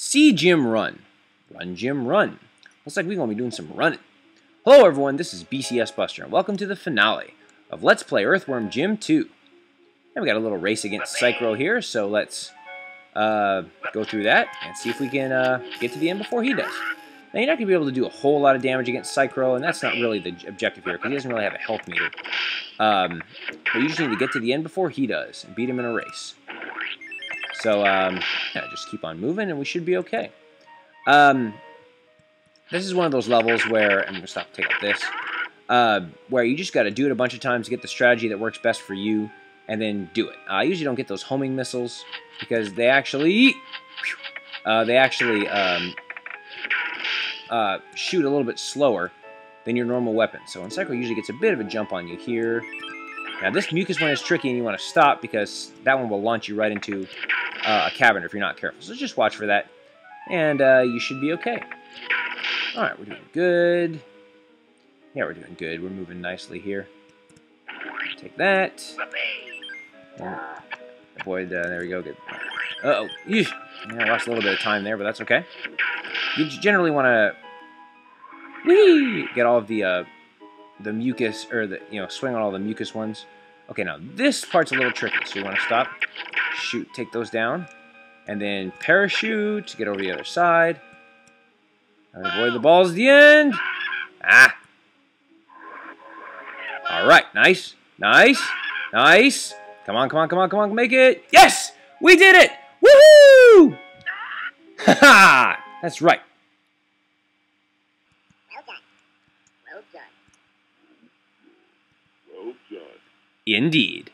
See Jim run. Run, Jim, run. Looks like we're going to be doing some running. Hello, everyone. This is BCSBuster, and welcome to the finale of Let's Play Earthworm Jim 2. And we got a little race against Psycrow here, so let's uh, go through that and see if we can uh, get to the end before he does. Now, you're not going to be able to do a whole lot of damage against Psycrow, and that's not really the objective here, because he doesn't really have a health meter. Um, but you just need to get to the end before he does, and beat him in a race. So, um, yeah, just keep on moving, and we should be okay. Um, this is one of those levels where, I'm going to stop take up this, uh, where you just got to do it a bunch of times to get the strategy that works best for you, and then do it. I usually don't get those homing missiles, because they actually, uh, they actually, um, uh, shoot a little bit slower than your normal weapon. So Psycrow usually gets a bit of a jump on you here. Now this mucus one is tricky and you want to stop because that one will launch you right into uh, a cavern if you're not careful. So just watch for that and uh, you should be okay. Alright, we're doing good. Yeah, we're doing good. We're moving nicely here. Take that. avoid, uh, there we go. Good. Uh-oh. Yeah, I lost a little bit of time there, but that's okay. You generally want to get all of the uh, the mucus, or the, you know, swing on all the mucus ones. Okay, now this part's a little tricky, so you want to stop, shoot, take those down, and then parachute to get over the other side. And avoid the balls at the end. Ah. All right, nice, nice, nice. Come on, come on, come on, come on, make it. Yes, we did it. Woohoo! Ha ha! That's right. Well done. Well done. Well done. Indeed.